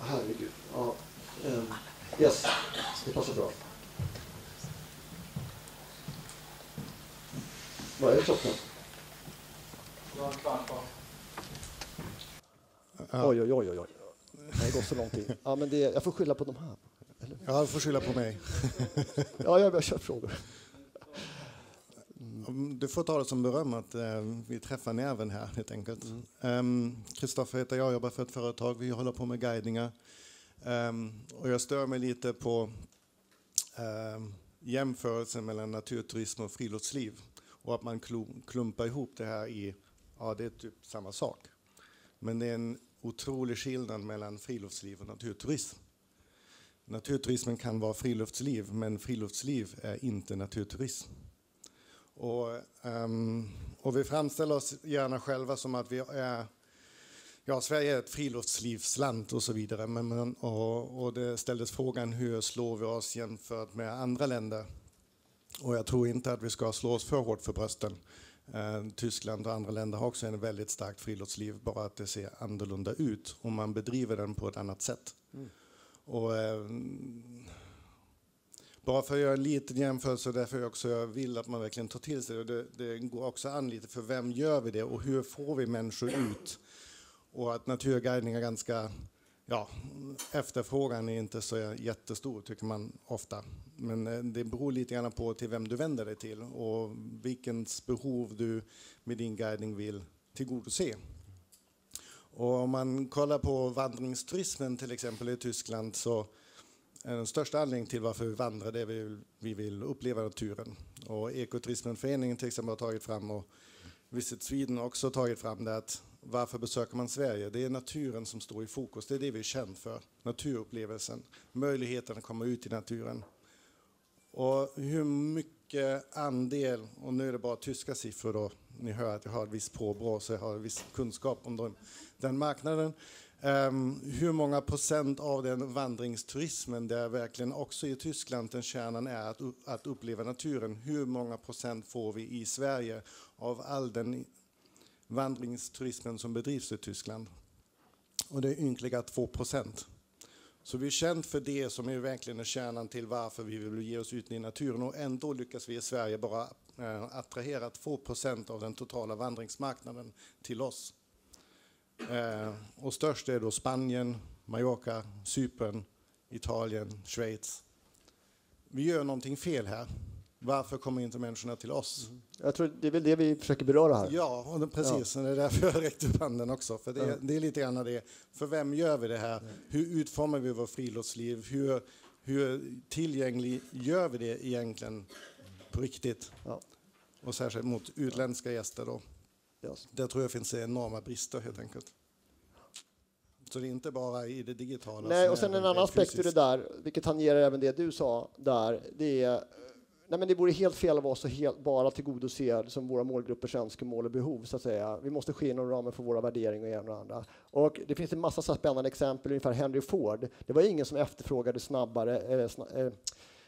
A: herregud. Ja, um. Yes, det passar bra. Vad är klockan? Oj, oj, oj, oj. Det har gått så lång tid. Ja, men det, jag får skylla på de här.
J: Eller? Ja, du får skylla på mig.
A: ja, jag kör frågor.
J: Mm. Du får ta det som beröm att eh, vi träffar näven här helt enkelt. Kristoffer mm. heter jag, jobbar för ett företag. Vi håller på med guidningar. Um, och jag stör mig lite på um, jämförelsen mellan naturturism och friluftsliv och att man klumpar ihop det här i, ja det är typ samma sak. Men det är en otrolig skillnad mellan friluftsliv och naturturism. Naturturismen kan vara friluftsliv, men friluftsliv är inte naturturism. Och, um, och vi framställer oss gärna själva som att vi är Ja, Sverige är ett friluftslivsland och så vidare. Men, och, och det ställdes frågan hur slår vi oss jämfört med andra länder? Och jag tror inte att vi ska slå oss för hårt för brösten. Eh, Tyskland och andra länder har också en väldigt starkt friluftsliv, bara att det ser annorlunda ut och man bedriver den på ett annat sätt.
A: Mm.
J: Och, eh, bara för att göra en liten jämförelse, därför jag också vill att man verkligen tar till sig det. Det, går också an lite för vem gör vi det och hur får vi människor ut? Och att naturguidning är ganska, ja, efterfrågan är inte så jättestor tycker man ofta. Men eh, det beror lite grann på till vem du vänder dig till och vilkens behov du med din guidning vill tillgodose. Och om man kollar på vandringsturismen till exempel i Tyskland så den största anledningen till varför vi vandrar det är vi, vi vill uppleva naturen. Och Ekoturismenföreningen till exempel har tagit fram och Visit Sweden har också tagit fram det att varför besöker man Sverige? Det är naturen som står i fokus. Det är det vi är känd för. Naturupplevelsen, möjligheten att komma ut i naturen. Och hur mycket andel, och nu är det bara tyska siffror då, ni hör att jag har ett visst påbrå så jag har viss kunskap om den marknaden. Um, hur många procent av den vandringsturismen, där verkligen också i Tyskland den kärnan är att, att uppleva naturen, hur många procent får vi i Sverige av all den vandringsturismen som bedrivs i Tyskland? Och det är ynkliga 2 procent. Så vi är känt för det som är verkligen är kärnan till varför vi vill ge oss ut i naturen och ändå lyckas vi i Sverige bara eh, attrahera 2 procent av den totala vandringsmarknaden till oss. Eh, och störst är då Spanien, Mallorca, Cypern, Italien, Schweiz. Vi gör någonting fel här. Varför kommer inte människorna till oss?
A: Mm. Jag tror det är väl det vi försöker beröra här.
J: Ja, och det, precis. Ja. Det är därför jag räckte upp handen också. För det, ja. det är lite grann det. För vem gör vi det här? Ja. Hur utformar vi vårt friluftsliv? Hur, hur tillgänglig gör vi det egentligen på riktigt? Och särskilt mot utländska gäster då. Yes. Där tror jag finns enorma brister helt enkelt. Så det är inte bara i det digitala.
A: Nej, och sen en annan aspekt i det där, vilket tangerar även det du sa där, det är Nej, men det vore helt fel av oss att helt, bara tillgodose som våra målgruppers önskemål och behov. Så att säga. Vi måste ske inom ramen för våra värderingar och och andra. Och det finns en massa så spännande exempel, ungefär Henry Ford. Det var ingen som efterfrågade snabbare eh, sna eh,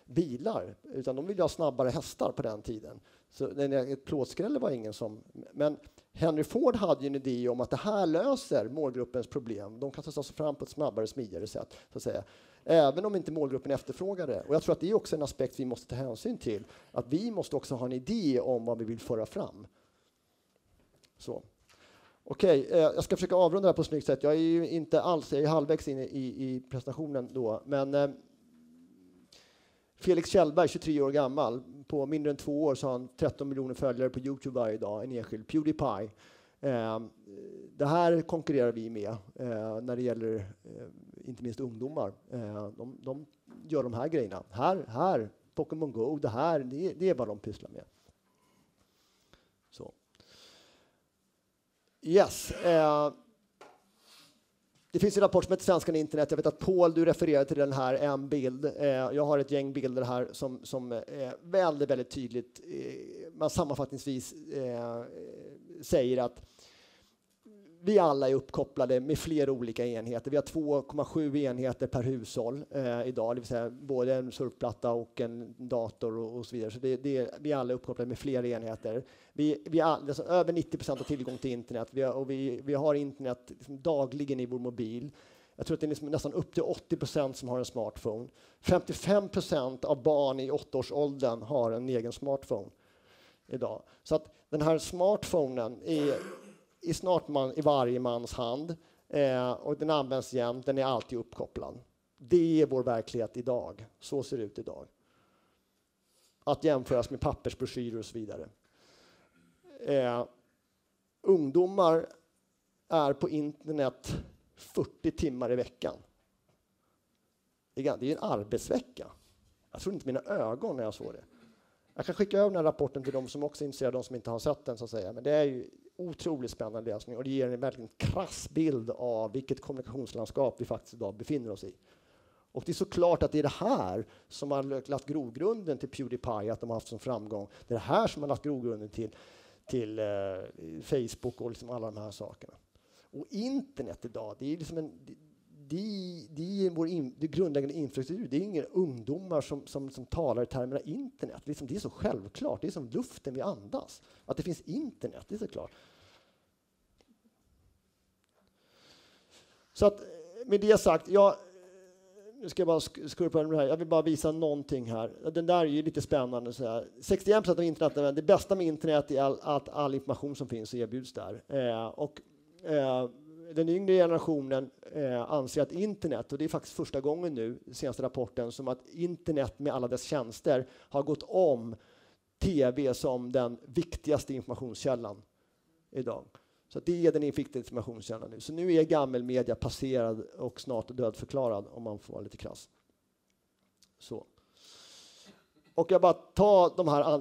A: bilar, utan de ville ha snabbare hästar på den tiden. Så ett plåtskrälle var ingen som... Men Henry Ford hade ju en idé om att det här löser målgruppens problem. De kan ta sig fram på ett snabbare, smidigare sätt. Så att säga. Även om inte målgruppen efterfrågar det. Och jag tror att det är också en aspekt vi måste ta hänsyn till. Att vi måste också ha en idé om vad vi vill föra fram. Så. Okej, okay, eh, jag ska försöka avrunda det här på ett snyggt sätt. Jag är ju inte alls, jag är halvvägs in i, i presentationen då, men eh, Felix Kjellberg, 23 år gammal, på mindre än två år så har han 13 miljoner följare på Youtube varje dag, en enskild Pewdiepie. Eh, det här konkurrerar vi med eh, när det gäller eh, inte minst ungdomar. Ehm, de, de, gör de här grejerna. Här, här Pokémon Go, det här, det, det, är vad de pysslar med. Så. Yes. Eh, det finns en rapport som heter Svenskan internet. Jag vet att Paul, du refererade till den här, en bild. Eh, jag har ett gäng bilder här som, som är väldigt, väldigt tydligt, eh, man sammanfattningsvis eh, säger att vi alla är uppkopplade med flera olika enheter. Vi har 2,7 enheter per hushåll eh, idag, det vill säga både en surfplatta och en dator och, och så vidare. Så det, det, vi är alla uppkopplade med flera enheter. Vi, vi all, alltså, över 90 procent har tillgång till internet vi har, och vi, vi har internet liksom dagligen i vår mobil. Jag tror att det är liksom nästan upp till 80 procent som har en smartphone. 55 procent av barn i åttaårsåldern har en egen smartphone idag. Så att den här smartphonen är i snart man, i varje mans hand eh, och den används jämt, den är alltid uppkopplad. Det är vår verklighet idag. Så ser det ut idag. Att jämföras med pappersbroschyrer och så vidare. Eh, ungdomar är på internet 40 timmar i veckan. Det är en arbetsvecka. Jag tror inte mina ögon när jag såg det. Jag kan skicka över den här rapporten till de som också är intresserade, de som inte har sett den. Så att säga. Men det är ju otroligt spännande läsning och det ger en väldigt krass bild av vilket kommunikationslandskap vi faktiskt idag befinner oss i. Och det är såklart att det är det här som har lagt grogrunden till Pewdiepie, att de har haft sån framgång. Det är det här som har lagt grogrunden till, till eh, Facebook och liksom alla de här sakerna. Och internet idag, det är liksom en, det, det är vår in, det grundläggande infrastruktur. Det är inga ungdomar som, som, som talar i termerna internet. Det är, det är så självklart. Det är som luften vi andas. Att det finns internet, det är så klart. Så att med det sagt, jag, nu ska jag bara skurpa det här. Jag vill bara visa någonting här. Den där är ju lite spännande. Så här. 61 av internet, det bästa med internet är all, att all information som finns erbjuds där. Eh, och, eh, den yngre generationen eh, anser att internet, och det är faktiskt första gången nu, senaste rapporten, som att internet med alla dess tjänster har gått om tv som den viktigaste informationskällan idag. Så det är den viktiga informationskällan nu. Så nu är gammelmedia passerad och snart dödförklarad om man får vara lite krass. Så. Och jag bara tar de här, eh,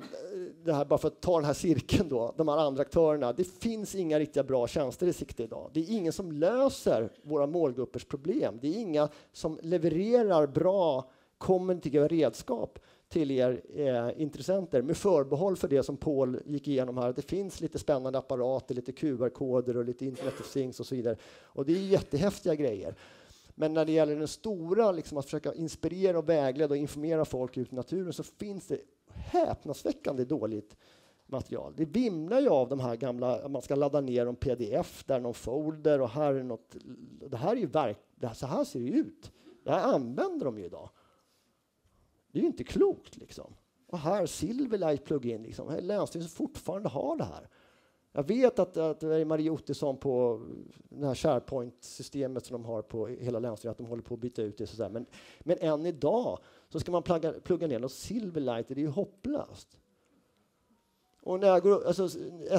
A: det här, bara för att ta den här cirkeln då, de här andra aktörerna. Det finns inga riktigt bra tjänster i sikte idag. Det är ingen som löser våra målgruppers problem. Det är inga som levererar bra kommunikativa redskap till er eh, intressenter med förbehåll för det som Paul gick igenom här. Det finns lite spännande apparater, lite QR-koder och lite Internet of Things och så vidare. Och det är jättehäftiga grejer. Men när det gäller den stora, liksom att försöka inspirera och vägleda och informera folk ut i naturen så finns det häpnadsväckande dåligt material. Det vimlar ju av de här gamla, man ska ladda ner en pdf, där någon folder och här är något. Det här är ju verk, det här, så här ser det ut. Det här använder de ju idag. Det är ju inte klokt liksom. Och här Silverlight plugin liksom. Länsstyrelsen fortfarande har det här. Jag vet att, att det är Marie Ottosson på det här SharePoint-systemet som de har på hela Länsstyrelsen, att de håller på att byta ut det. Sådär. men, men än idag så ska man plugga, plugga ner något Silverlight, det är ju hopplöst. Och när jag går, alltså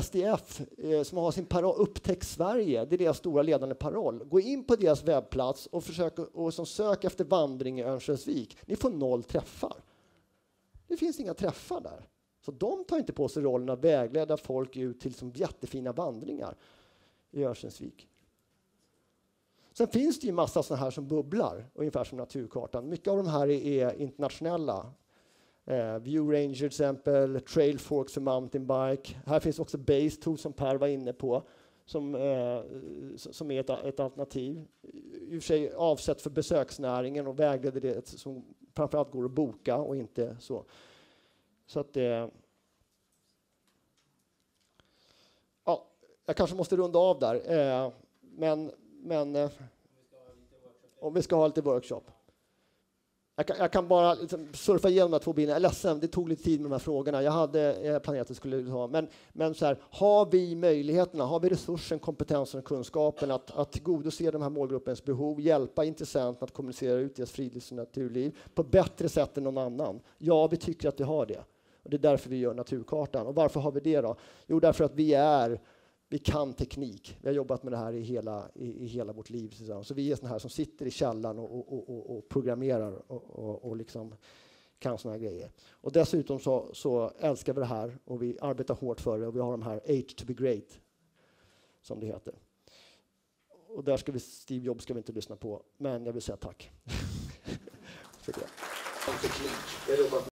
A: SDF, eh, som har sin paroll, Upptäck Sverige, det är deras stora ledande paroll. Gå in på deras webbplats och, försök, och som sök efter vandring i Örnsköldsvik. Ni får noll träffar. Det finns inga träffar där. Så de tar inte på sig rollen att vägleda folk ut till som jättefina vandringar i Örnsköldsvik. Sen finns det ju massa sådana här som bubblar, ungefär som Naturkartan. Mycket av de här är internationella. Eh, View Ranger till exempel, Trail Forks för mountainbike. Här finns också Base Tool som Per var inne på, som, eh, som är ett, ett alternativ. I och för sig avsett för besöksnäringen och vägleder det som framförallt går att boka och inte så. Så att det... Ja, jag kanske måste runda av där, eh, men, men eh, om vi ska ha lite workshop. Jag kan, jag kan bara liksom surfa igenom de här två bilderna. Jag är ledsen, det tog lite tid med de här frågorna. Jag hade planerat att skulle ha, men, men så här, har vi möjligheterna, har vi resursen, kompetensen och kunskapen att, att tillgodose de här målgruppens behov, hjälpa intressenterna att kommunicera ut deras frilufts och naturliv på bättre sätt än någon annan? Ja, vi tycker att vi har det. Och det är därför vi gör Naturkartan. Och varför har vi det då? Jo, därför att vi är vi kan teknik. Vi har jobbat med det här i hela, i, i hela vårt liv. Så vi är såna här som sitter i källaren och, och, och, och programmerar och, och, liksom kan såna här grejer. Och dessutom så, så, älskar vi det här och vi arbetar hårt för det och vi har de här Age to be great, som det heter. Och där ska vi, Steve Jobs ska vi inte lyssna på, men jag vill säga tack. för det.